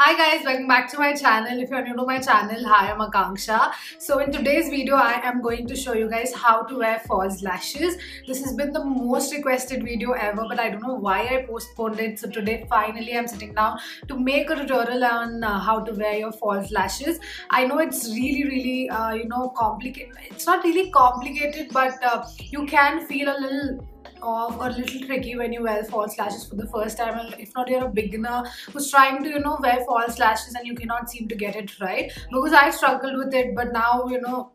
Hi guys, welcome back to my channel. If you're new to my channel, hi, I'm Akanksha. So in today's video, I am going to show you guys how to wear false lashes. This has been the most requested video ever, but I don't know why I postponed it. So today, finally, I'm sitting down to make a tutorial on uh, how to wear your false lashes. I know it's really, really, uh, you know, complicated. It's not really complicated, but uh, you can feel a little off or a little tricky when you wear false lashes for the first time and if not you're a beginner who's trying to you know wear false lashes and you cannot seem to get it right because I struggled with it but now you know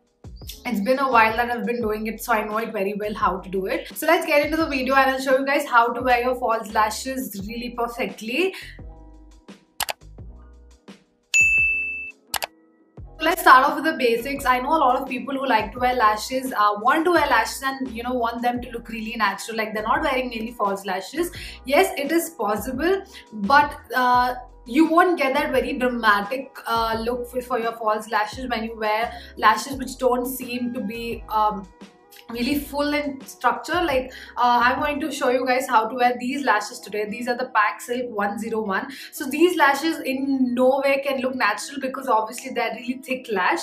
it's been a while that I've been doing it so I know it very well how to do it. So let's get into the video and I'll show you guys how to wear your false lashes really perfectly. Let's start off with the basics. I know a lot of people who like to wear lashes uh, want to wear lashes and you know want them to look really natural. Like they're not wearing any false lashes. Yes it is possible but uh, you won't get that very dramatic uh, look for, for, your false lashes when you wear lashes which don't seem to be um, really full in structure. Like uh, i'm going to show you guys how to wear these lashes today. These are the PAC silk 101 so these lashes in no way can look natural because obviously they're really thick lash.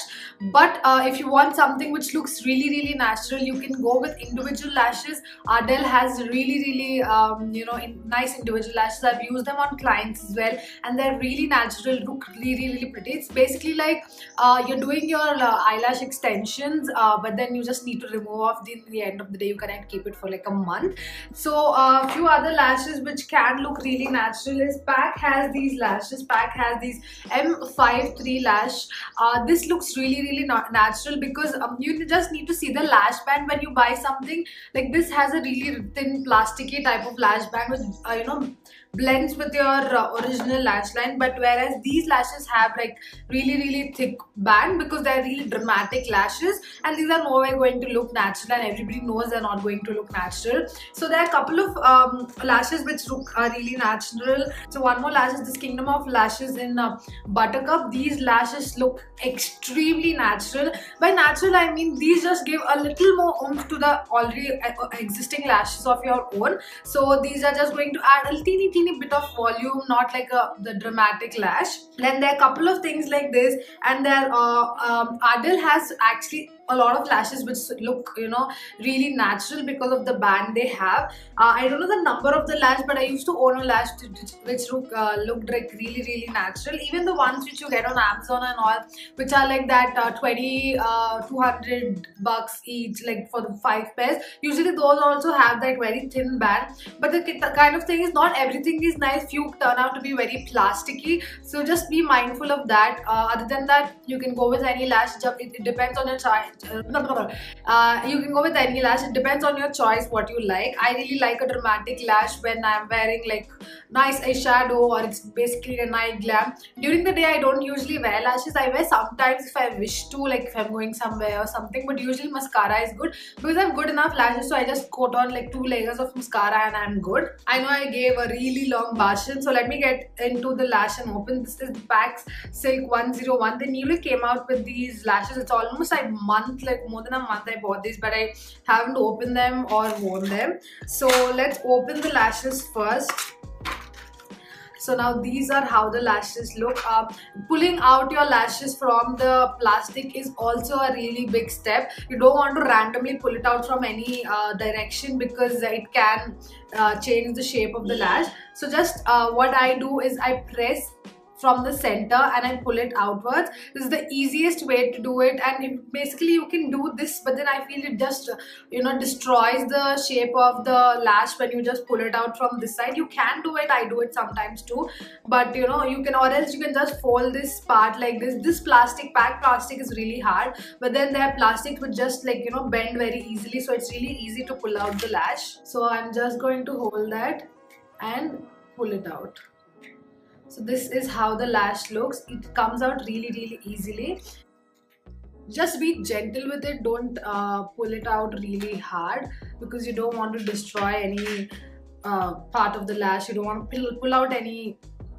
But uh, if you want something which looks really really natural you can go with individual lashes. Ardell has really really um, you know in nice individual lashes. I've used them on clients as well and they're really natural look really really pretty. It's basically like uh, you're doing your uh, eyelash extensions uh, but then you just need to remove off the, the end of the day you can keep it for like a month. So a uh, few other lashes which can look really natural is pack has these lashes. PAC has these m53 lash. Uh, this looks really really not natural because um, you just need to see the lash band when you buy something. Like this has a really thin plasticky type of lash band which uh, you know blends with your uh, original lash line but whereas these lashes have like really really thick band because they're really dramatic lashes and these are no way going to look natural and everybody knows they're not going to look natural. So there are a couple of um, lashes which look uh, really natural. So one more lash is this kingdom of lashes in uh, buttercup. These lashes look extremely natural. By natural i mean these just give a little more oomph to the already uh, existing lashes of your own. So these are just going to add a teeny teeny bit of volume not like a the dramatic lash. Then there are a couple of things like this and there uh, um, Ardell has actually a lot of lashes which look you know really natural because of the band they have. Uh, I don't know the number of the lash but I used to own a lash which look, uh, looked like really really natural. Even the ones which you get on Amazon and all which are like that uh, 20 uh, 200 bucks each like for the five pairs. Usually those also have that very thin band but the, kind of thing is not everything is nice. Few turn out to be very plasticky. So just be mindful of that. Uh, other than that you can go with any lash. It, it depends on your choice uh, you can go with any lash. It depends on your choice what you like. I really like a dramatic lash when i'm wearing like nice eyeshadow or it's basically a night glam. During the day i don't usually wear lashes. I wear sometimes if i wish to like if i'm going somewhere or something but usually mascara is good. Because i've good enough lashes so i just coat on like two layers of mascara and i'm good. I know i gave a really long bashing so let me get into the lash and open. This is pax silk 101 they newly came out with these lashes. It's almost like month month like more than a month I bought these but I haven't opened them or worn them. So let's open the lashes first. So now these are how the lashes look. Up pulling out your lashes from the plastic is also a really big step. You don't want to randomly pull it out from any uh, direction because it can uh, change the shape of the lash. So just uh, what I do is I press from the center and I pull it outwards. This is the easiest way to do it and it, basically you can do this but then I feel it just you know destroys the shape of the lash when you just pull it out from this side. You can do it, I do it sometimes too but you know you can or else you can just fold this part like this. This plastic, PAC plastic is really hard but then there are plastics which just like you know bend very easily so it's really easy to pull out the lash. So I'm just going to hold that and pull it out so this is how the lash looks. It comes out really really easily. Just be gentle with it. Don't uh, pull it out really hard because you don't want to destroy any uh, part of the lash. You don't want to pull, pull out any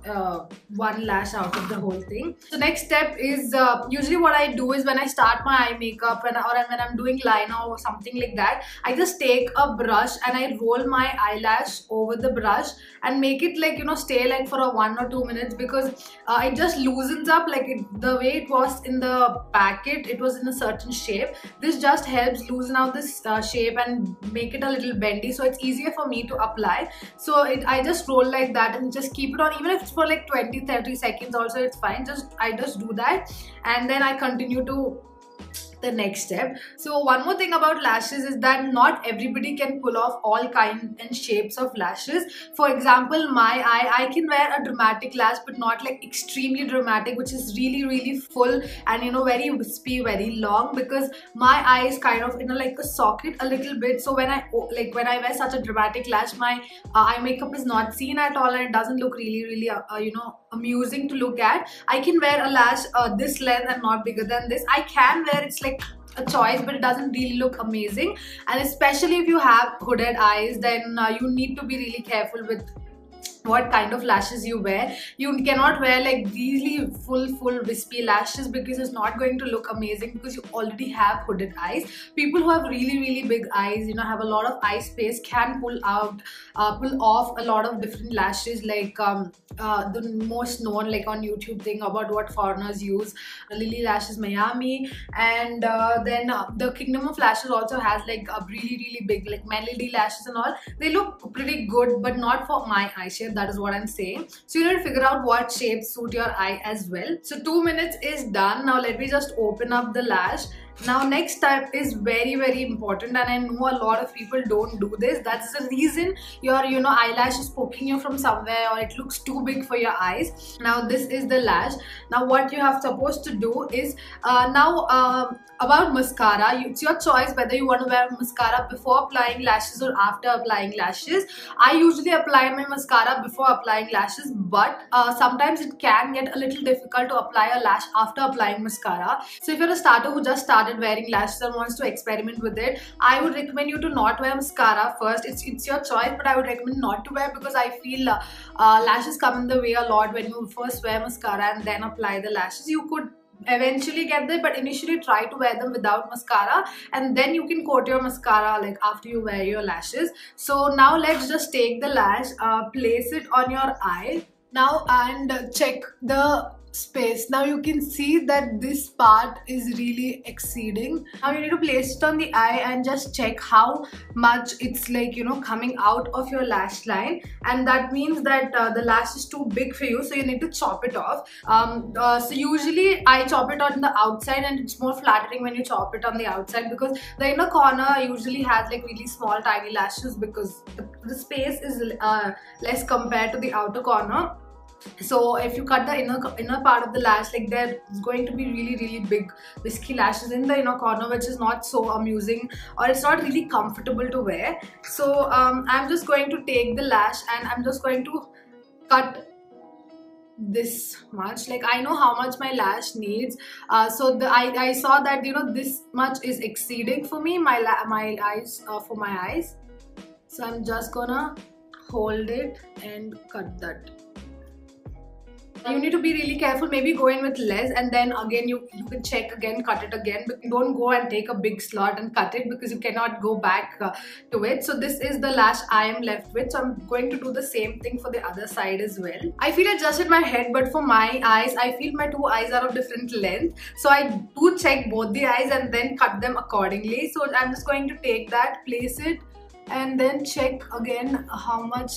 uh, one lash out of the whole thing. So next step is uh, usually what I do is when I start my eye makeup and or when I'm doing liner or something like that, I just take a brush and I roll my eyelash over the brush and make it like you know stay like for a one or two minutes because uh, it just loosens up like it, the way it was in the packet it was in a certain shape. This just helps loosen out this uh, shape and make it a little bendy. So it's easier for me to apply. So it, I just roll like that and just keep it on. Even if it's for like 20 30 seconds also it's fine. Just I just do that. And then I continue to the next step. So one more thing about lashes is that not everybody can pull off all kinds and shapes of lashes. For example, my eye, I can wear a dramatic lash but not like extremely dramatic which is really really full and you know very wispy, very long because my eye is kind of you know like a socket a little bit. So when I like when I wear such a dramatic lash, my uh, eye makeup is not seen at all and it doesn't look really really uh, uh, you know amusing to look at. I can wear a lash uh, this length and not bigger than this. I can wear it's like a choice but it doesn't really look amazing. And especially if you have hooded eyes then uh, you need to be really careful with what kind of lashes you wear. You cannot wear like really full full wispy lashes because it's not going to look amazing because you already have hooded eyes. People who have really really big eyes you know have a lot of eye space can pull out uh, pull off a lot of different lashes like um, uh, the most known like on youtube thing about what foreigners use Lilly lashes miami. And uh, then uh, the kingdom of lashes also has like a really really big like melody lashes and all. They look pretty good but not for my eye shape that is what I'm saying. So you need to figure out what shape suit your eye as well. So two minutes is done. Now let me just open up the lash now next step is very very important and I know a lot of people don't do this. That's the reason your you know eyelash is poking you from somewhere or it looks too big for your eyes. Now this is the lash. Now what you have supposed to do is uh, now uh, about mascara. It's your choice whether you want to wear mascara before applying lashes or after applying lashes. I usually apply my mascara before applying lashes but uh, sometimes it can get a little difficult to apply a lash after applying mascara. So if you're a starter who just started started wearing lashes and wants to experiment with it, I would recommend you to not wear mascara first. It's, it's your choice, but I would recommend not to wear because I feel uh, uh, lashes come in the way a lot when you first wear mascara and then apply the lashes. You could eventually get there but initially try to wear them without mascara and then you can coat your mascara like after you wear your lashes so now let's just take the lash uh, place it on your eye now and check the space. Now you can see that this part is really exceeding. Now you need to place it on the eye and just check how much it's like, you know, coming out of your lash line. And that means that uh, the lash is too big for you. So you need to chop it off. Um, uh, so usually I chop it on the outside and it's more flattering when you chop it on the outside because the inner corner usually has like really small tiny lashes because the, the space is uh, less compared to the outer corner so if you cut the inner inner part of the lash like there's going to be really really big wispy lashes in the inner corner which is not so amusing or it's not really comfortable to wear. So um, I'm just going to take the lash and I'm just going to cut this much. Like I know how much my lash needs. Uh, so the I, I saw that you know this much is exceeding for me my my eyes uh, for my eyes. So I'm just gonna hold it and cut that you need to be really careful maybe go in with less and then again you you can check again cut it again but don't go and take a big slot and cut it because you cannot go back uh, to it. So this is the lash i am left with. So i'm going to do the same thing for the other side as well. I feel adjusted my head but for my eyes i feel my two eyes are of different length. So i do check both the eyes and then cut them accordingly. So i'm just going to take that place it and then check again how much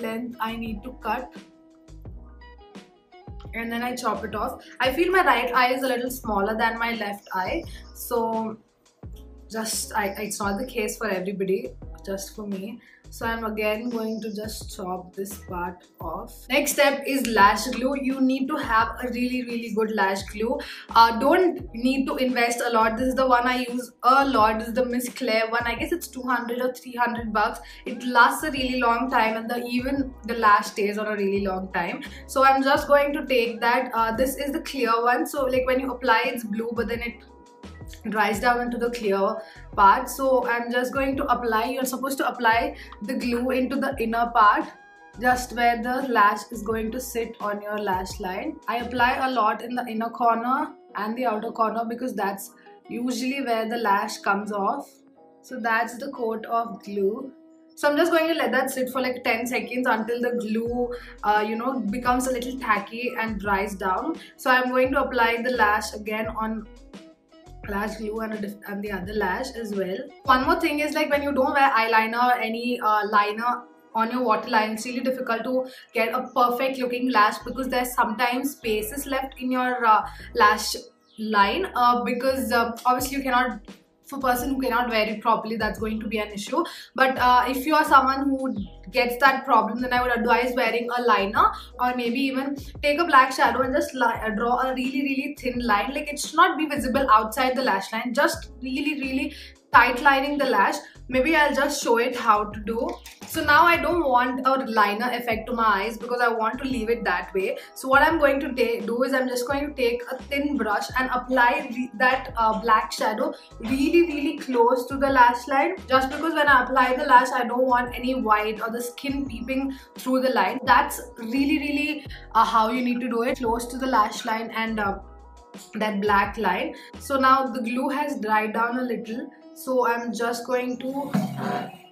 length i need to cut and then I chop it off. I feel my right eye is a little smaller than my left eye. So just, I, it's not the case for everybody, just for me. So I'm again going to just chop this part off. Next step is lash glue. You need to have a really really good lash glue. Uh, don't need to invest a lot. This is the one I use a lot. This is the Miss Claire one. I guess it's 200 or 300 bucks. It lasts a really long time and the even the lash stays on a really long time. So I'm just going to take that. Uh, this is the clear one. So like when you apply it's blue but then it dries down into the clear part. So i'm just going to apply you're supposed to apply the glue into the inner part just where the lash is going to sit on your lash line. I apply a lot in the inner corner and the outer corner because that's usually where the lash comes off. So that's the coat of glue. So I'm just going to let that sit for like 10 seconds until the glue, uh, you know, becomes a little tacky and dries down. So I'm going to apply the lash again on lash glue and, and the other lash as well. One more thing is like when you don't wear eyeliner or any uh, liner on your waterline it's really difficult to get a perfect looking lash because there's sometimes spaces left in your uh, lash line uh, because uh, obviously you cannot for person who cannot wear it properly that's going to be an issue. But uh, if you are someone who gets that problem then I would advise wearing a liner or maybe even take a black shadow and just uh, draw a really really thin line. Like it should not be visible outside the lash line just really really tight lining the lash maybe I'll just show it how to do. So now I don't want a liner effect to my eyes because I want to leave it that way. So what I'm going to do is I'm just going to take a thin brush and apply that uh, black shadow really really close to the lash line. Just because when I apply the lash I don't want any white or the skin peeping through the line. That's really really uh, how you need to do it close to the lash line and uh, that black line. So now the glue has dried down a little so I'm just going to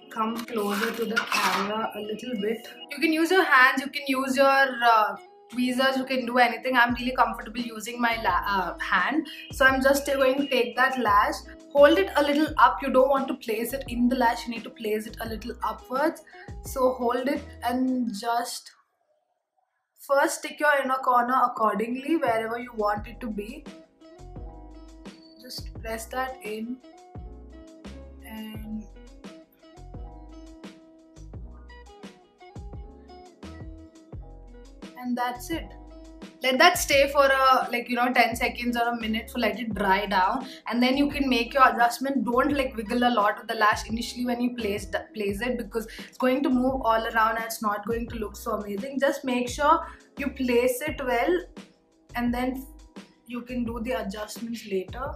come closer to the camera a little bit. You can use your hands you can use your uh, tweezers you can do anything. I'm really comfortable using my uh, hand. So I'm just going to take that lash. Hold it a little up. You don't want to place it in the lash. You need to place it a little upwards. So hold it and just first stick your inner corner accordingly wherever you want it to be. Just press that in and that's it. Let that stay for a like you know 10 seconds or a minute for let it dry down and then you can make your adjustment. Don't like wiggle a lot of the lash initially when you place place it because it's going to move all around and it's not going to look so amazing. Just make sure you place it well and then you can do the adjustments later.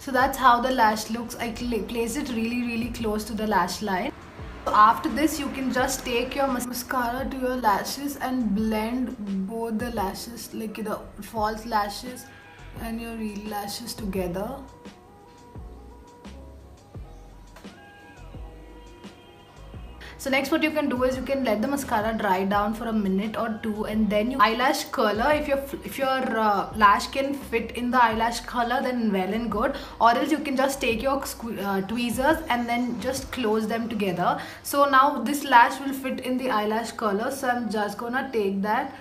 So that's how the lash looks. I place it really really close to the lash line after this you can just take your mascara to your lashes and blend both the lashes like the false lashes and your real lashes together So next what you can do is you can let the mascara dry down for a minute or two and then you eyelash curler. If your if your uh, lash can fit in the eyelash curler then well and good. Or else you can just take your uh, tweezers and then just close them together. So now this lash will fit in the eyelash curler. So I'm just gonna take that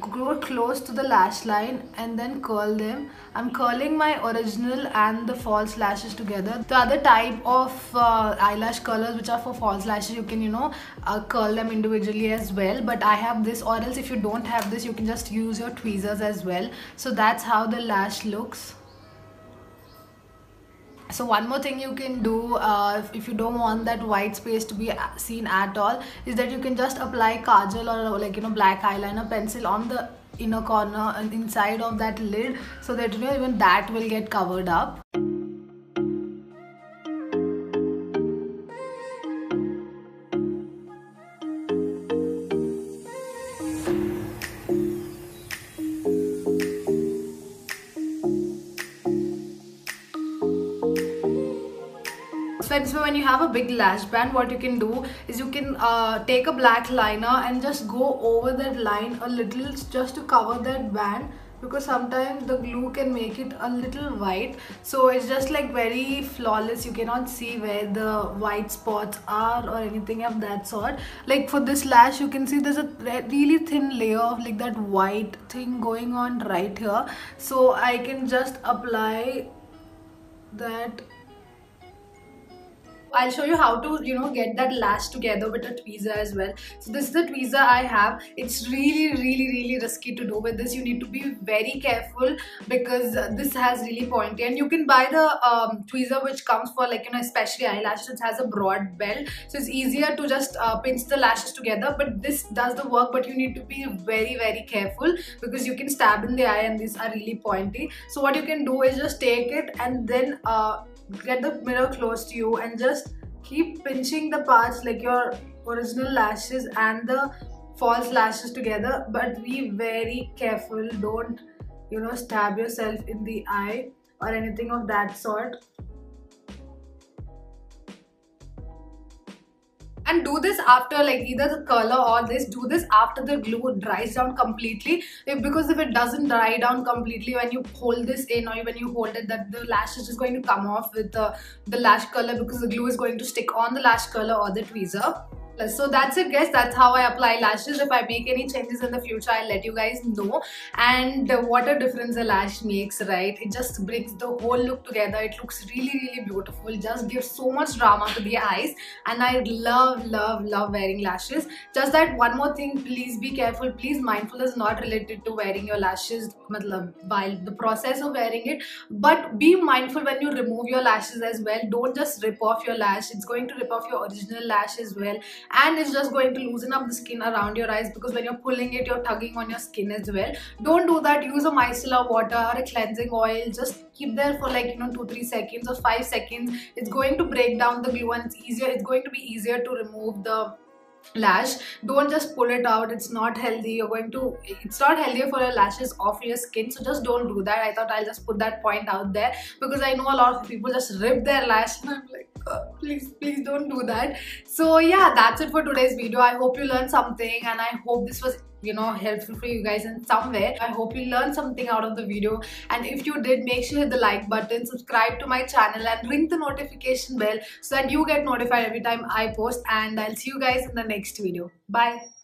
go close to the lash line and then curl them. I'm curling my original and the false lashes together. The other type of uh, eyelash curlers which are for false lashes you can you know uh, curl them individually as well. But i have this or else if you don't have this you can just use your tweezers as well. So that's how the lash looks so one more thing you can do uh, if you don't want that white space to be seen at all is that you can just apply kajal or like you know black eyeliner pencil on the inner corner and inside of that lid so that you know even that will get covered up so when you have a big lash band what you can do is you can uh, take a black liner and just go over that line a little just to cover that band because sometimes the glue can make it a little white. So it's just like very flawless. You cannot see where the white spots are or anything of that sort. Like for this lash you can see there's a really thin layer of like that white thing going on right here. So I can just apply that I'll show you how to, you know, get that lash together with a tweezer as well. So this is the tweezer I have. It's really, really, really risky to do with this. You need to be very careful because this has really pointy and you can buy the um, tweezer which comes for like, you know, especially eyelashes. It has a broad belt. So it's easier to just uh, pinch the lashes together. But this does the work, but you need to be very, very careful because you can stab in the eye and these are really pointy. So what you can do is just take it and then uh, get the mirror close to you and just keep pinching the parts like your original lashes and the false lashes together but be very careful. Don't you know stab yourself in the eye or anything of that sort and do this after like either the curler or this do this after the glue dries down completely. If, because if it doesn't dry down completely when you hold this in or when you hold it that the lash is just going to come off with the, the lash curler because the glue is going to stick on the lash curler or the tweezer so that's it guys. That's how i apply lashes. If i make any changes in the future i'll let you guys know. And what a difference a lash makes right? It just brings the whole look together. It looks really really beautiful. Just gives so much drama to the eyes. And i love love love wearing lashes. Just that one more thing please be careful. Please mindful is not related to wearing your lashes while the process of wearing it. But be mindful when you remove your lashes as well. Don't just rip off your lash. It's going to rip off your original lash as well and it's just going to loosen up the skin around your eyes because when you're pulling it you're tugging on your skin as well. Don't do that. Use a micellar water or a cleansing oil. Just keep there for like you know two three seconds or five seconds. It's going to break down the glue and it's easier it's going to be easier to remove the lash. Don't just pull it out. It's not healthy. You're going to it's not healthier for your lashes off your skin. So just don't do that. I thought i'll just put that point out there because i know a lot of people just rip their lash and i'm like please please don't do that. So yeah that's it for today's video. I hope you learned something and i hope this was you know helpful for you guys in some way. I hope you learned something out of the video. And if you did make sure hit the like button subscribe to my channel and ring the notification bell so that you get notified every time i post. And i'll see you guys in the next video. Bye